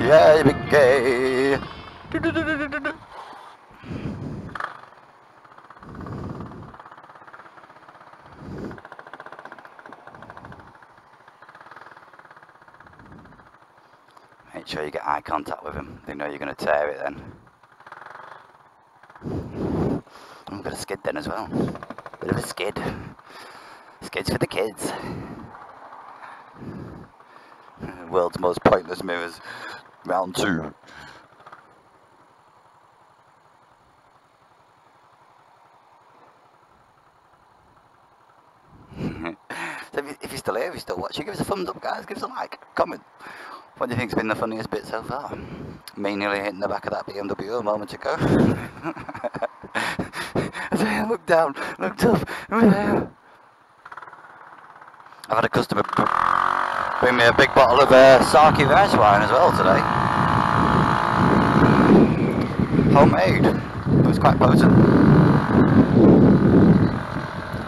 Yeah, big gay. Do-do-do-do-do-do. Make sure you get eye contact with them. They know you're going to tear it then. I'm going to skid then as well. Bit of a skid. Skids for the kids. World's most pointless mirrors. Round two. so if, you, if you're still here, if you're still watching, give us a thumbs up, guys. Give us a like, comment. What do you think's been the funniest bit so far? Me nearly hitting the back of that BMW a moment ago. I looked down, looked up, I've had a customer bring me a big bottle of uh, Sake rice wine as well today. Homemade. It was quite potent.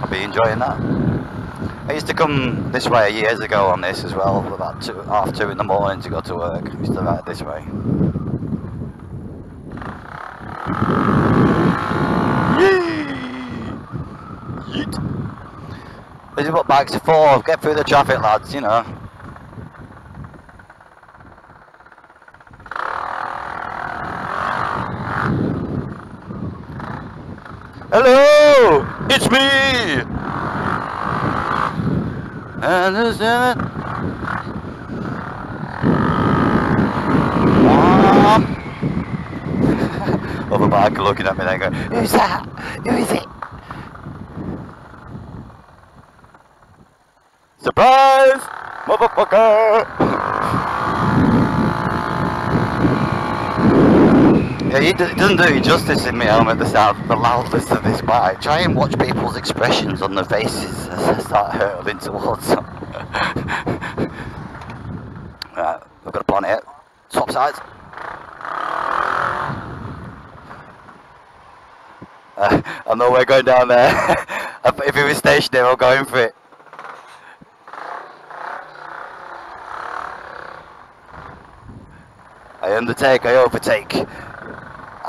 I'll be enjoying that. I used to come this way years ago on this as well, about two, half two in the morning to go to work. I used to ride this way. Yeet. This is what bikes are for. Get through the traffic, lads, you know. It's me! And the seven. Other bike looking at me and going, Who's that? Who is it? Surprise! Motherfucker! Yeah, it doesn't do you justice in me at the sound, the loudness of this bike. Try and watch people's expressions on their faces as I start hurtling towards them. right, I've got a plan here. Swap sides. Uh, I know we're going down there. if he was stationary, I'm going for it. I undertake, I overtake.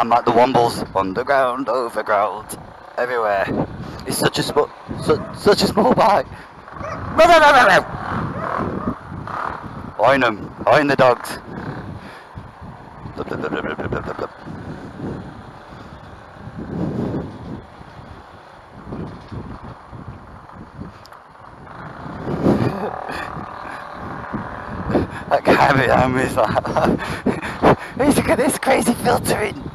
I'm like the Wombles, underground, overground, everywhere. It's such a small, su such a small bike. Oin them, oin the dogs. Blub, blub, blub, blub, blub, that guy look at this crazy filtering.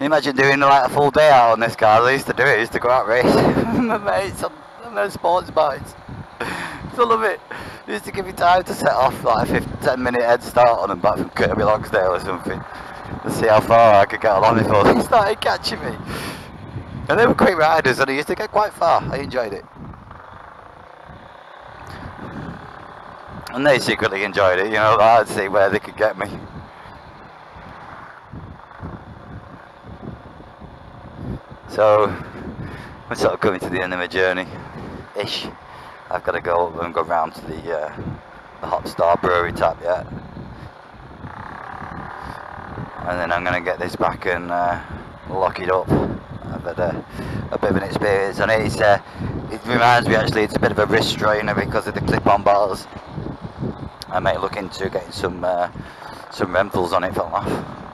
Imagine doing like a full day out on this car? I used to do it, I used to go out racing with my mates on, on sports bikes. Full of it. It used to give me time to set off like a 15, 10 minute head start on them back from Kirkby Lonsdale or something. To see how far I could get along before they started catching me. And they were great riders and I used to get quite far. I enjoyed it. And they secretly enjoyed it, you know, I'd see where they could get me. So, we're sort of coming to the end of my journey, ish. I've got to go and go round to the, uh, the Hopstar Brewery tap yet. And then I'm going to get this back and uh, lock it up. I've had a, a bit of an experience on it. It's, uh, it reminds me actually, it's a bit of a wrist strainer because of the clip-on bars. I might look into getting some uh, some Renthals on it for off.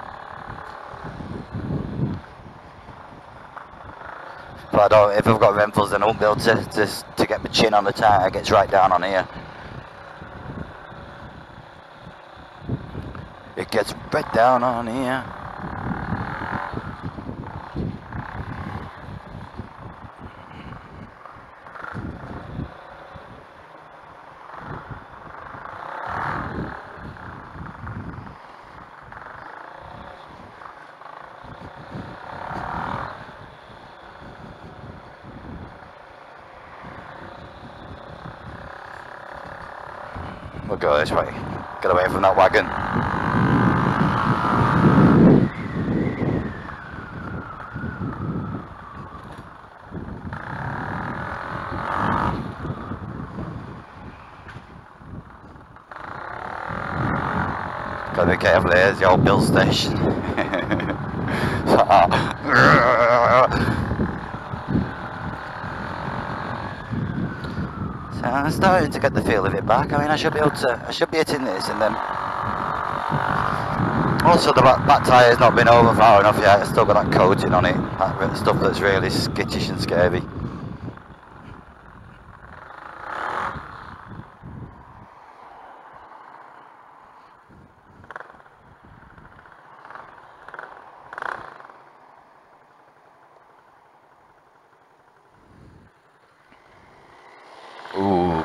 But I don't, if I've got Renthals then I won't be able to, to, to get my chin on the tire, it gets right down on here. It gets right down on here. We'll go this way. Get away from that wagon. Gotta be careful there's the old Bill station. Uh, I'm starting to get the feel of it back. I mean, I should be able to, I should be hitting this and then... Also, the back, back tyre's not been over far enough yet. It's still got that coating on it. That stuff that's really skittish and scary.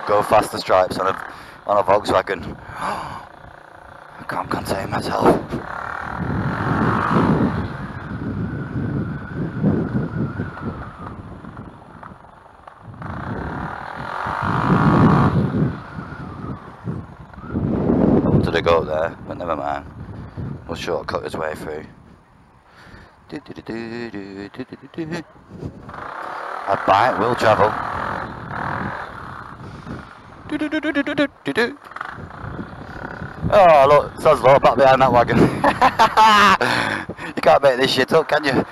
Go faster stripes on a on a Volkswagen. I can't contain myself. Did I go there? But never mind. We'll shortcut his way through. A bike will travel. Oh look, sounds low back behind that wagon. you can't make this shit up, can you?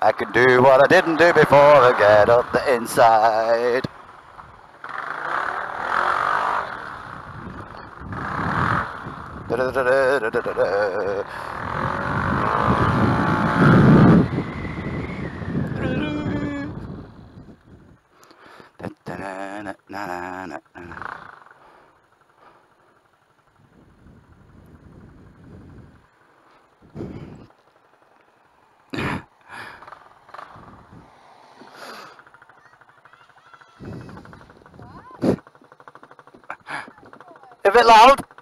I can do what I didn't do before I get up the inside. Da -da -da A bit loud.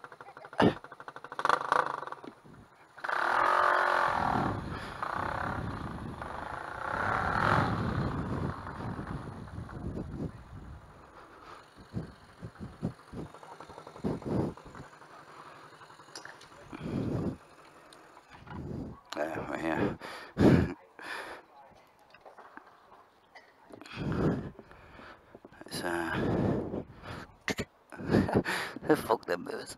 Fuck them birds.